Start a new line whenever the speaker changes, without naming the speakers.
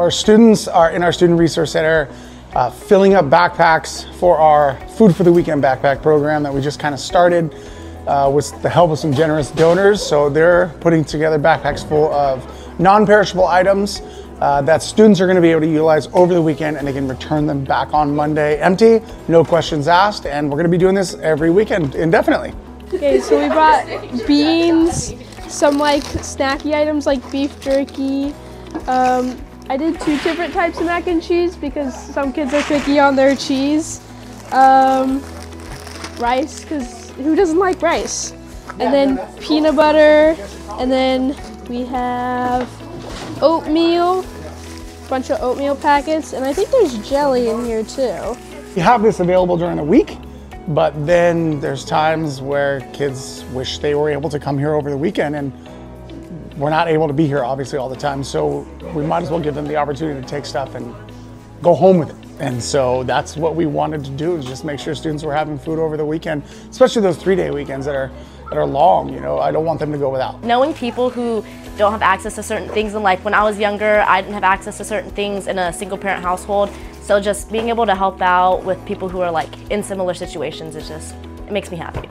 Our students are in our Student Resource Center uh, filling up backpacks for our Food for the Weekend backpack program that we just kind of started uh, with the help of some generous donors. So they're putting together backpacks full of non-perishable items uh, that students are going to be able to utilize over the weekend and they can return them back on Monday empty, no questions asked. And we're going to be doing this every weekend indefinitely.
Okay, so we brought beans, some like snacky items like beef jerky. Um, I did two different types of mac and cheese because some kids are picky on their cheese. Um, rice, because who doesn't like rice? And then peanut butter, and then we have oatmeal, bunch of oatmeal packets, and I think there's jelly in here too.
We have this available during the week, but then there's times where kids wish they were able to come here over the weekend and we're not able to be here obviously all the time. So we might as well give them the opportunity to take stuff and go home with it. And so that's what we wanted to do is just make sure students were having food over the weekend, especially those three day weekends that are that are long, you know, I don't want them to go without.
Knowing people who don't have access to certain things in life. When I was younger, I didn't have access to certain things in a single parent household. So just being able to help out with people who are like in similar situations is just, it makes me happy.